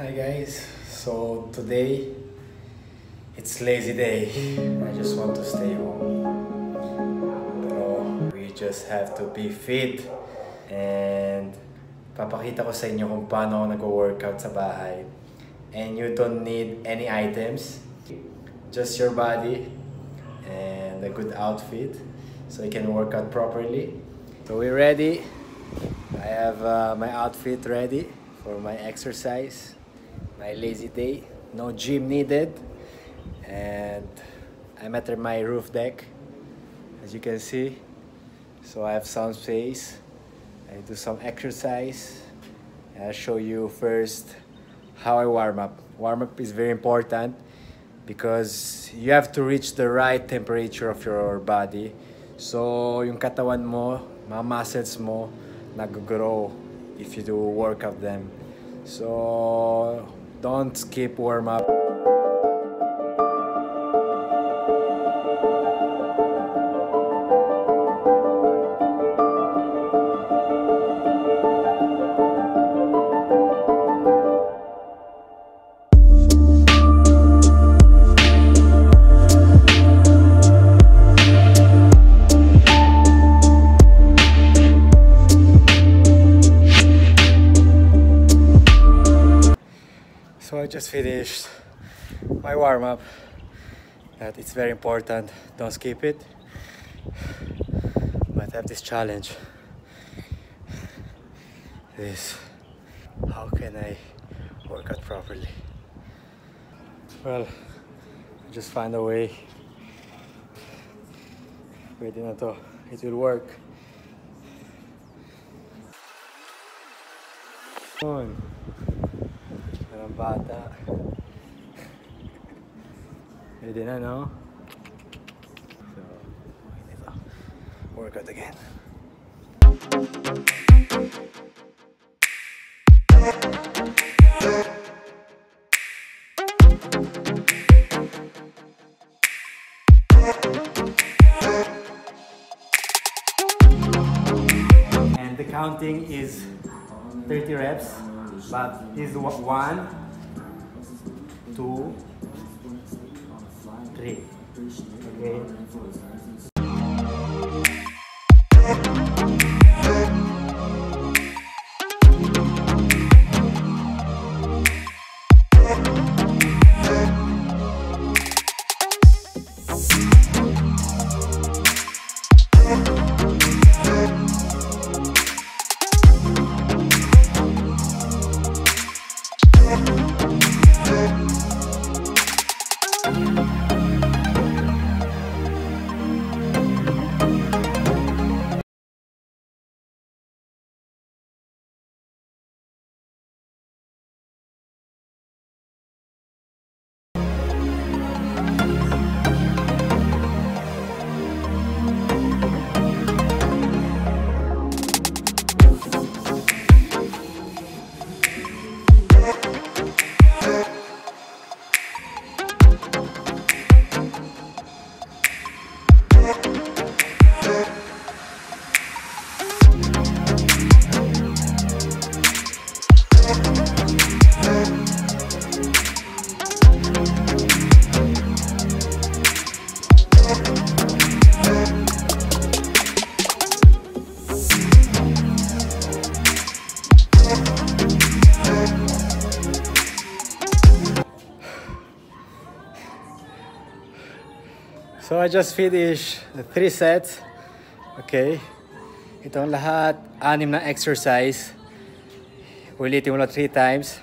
Hi guys, so today it's lazy day. I just want to stay home. Pero we just have to be fit and papakita ko sa inyo kung paano ako nag-workout sa bahay. And you don't need any items, just your body and a good outfit so you can work out properly. So we're ready. I have uh, my outfit ready for my exercise, my lazy day. No gym needed. And I'm at my roof deck, as you can see. So I have some space. I do some exercise. I'll show you first how I warm up. Warm up is very important because you have to reach the right temperature of your body. So yung katawan mo, mga muscles mo, nag-grow if you do workout them. So don't skip warm up. Just finished my warm up. That it's very important. Don't skip it. But have this challenge. This how can I work out properly? Well, just find a way. Pwede na to. It will work. Yun. Parang bata. Pwede na, no? So. Workout again. And the counting is 30 reps, but is one, two, yeah. So I just finished three sets. Okay. Itong lahat, anim na exercise. Ulitin mo lang three times.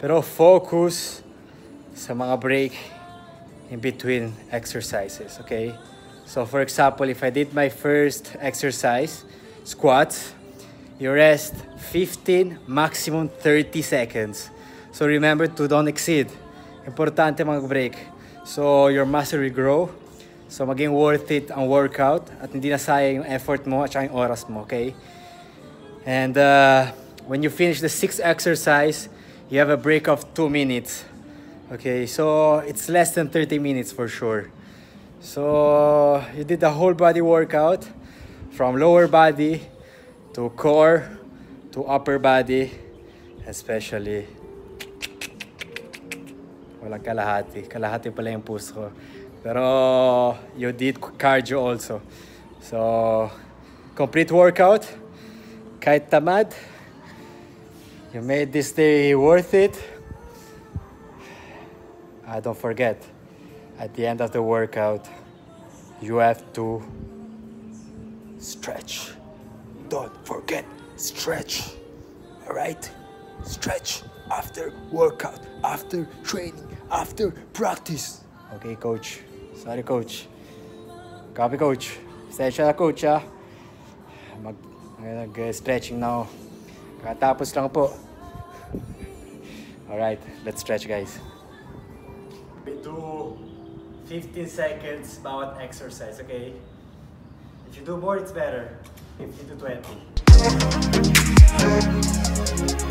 Pero focus sa mga break in between exercises. Okay. So for example, if I did my first exercise, squats, you rest 15, maximum 30 seconds. So remember to don't exceed. Importante mag-break. So your muscle will grow. So maging worth it ang workout at hindi na sayang yung effort mo at yung oras mo, okay? And uh, when you finish the sixth exercise, you have a break of two minutes. Okay, so it's less than 30 minutes for sure. So you did the whole body workout from lower body to core to upper body, especially walang kalahati. Kalahati pala yung puso ko. Pero you did cardio also. So complete workout. Kahit tamad, you made this day worth it. I don't forget, at the end of the workout, you have to stretch. Don't forget, stretch. All right? Stretch after workout, after training, after practice. Okay, coach. Sorry, coach. Copy, coach. Session na, coach, ah. Mag, nag-stretching na ako. Katapos lang po. Alright, let's stretch, guys. We do 15 seconds bawat exercise, okay? If you do more, it's better. 15 to 20.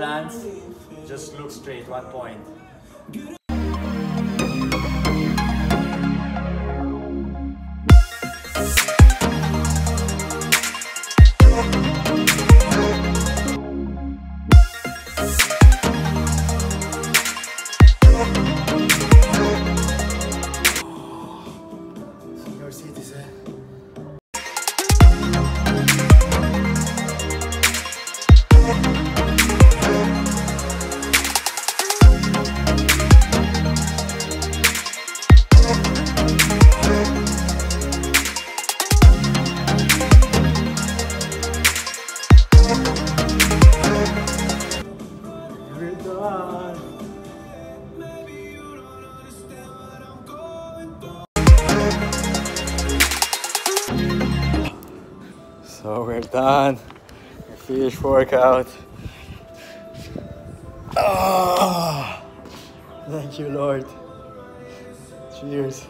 Balance, just look straight, one point. So we're done. Finished workout. Oh, thank you, Lord. Cheers.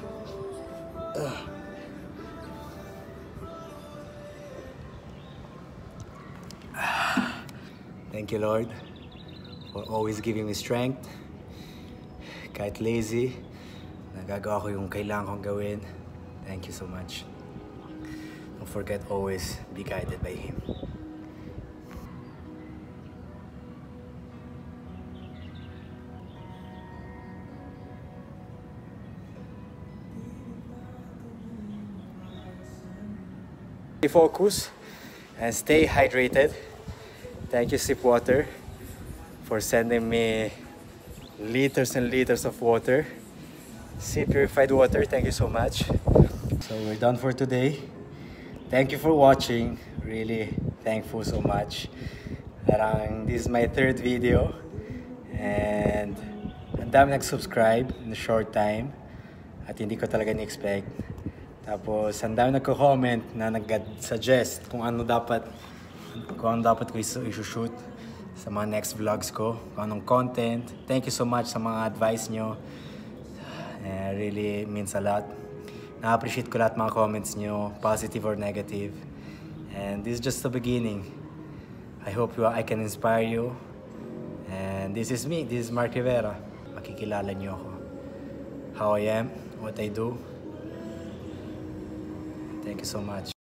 Ah. Thank you, Lord, for always giving me strength. Kahit lazy, nagagawa ko yung kailangan kong gawin. Thank you so much. Forget always be guided by Him. Focus and stay hydrated. Thank you, Sip Water, for sending me liters and liters of water. Sip purified water, thank you so much. So we're done for today. Thank you for watching. Really thankful so much. Parang this is my third video. And ang dami nag-subscribe in a short time. At hindi ko talaga ni-expect. Tapos ang dami nagko-comment na nag-suggest kung ano dapat kung ano dapat ko isushoot sa mga next vlogs ko, kung anong content. Thank you so much sa mga advice nyo. Eh, really means a lot. Na-appreciate ko lahat mga comments nyo, positive or negative. And this is just the beginning. I hope you, I can inspire you. And this is me, this is Mark Rivera. Makikilala nyo ako. How I am, what I do. Thank you so much.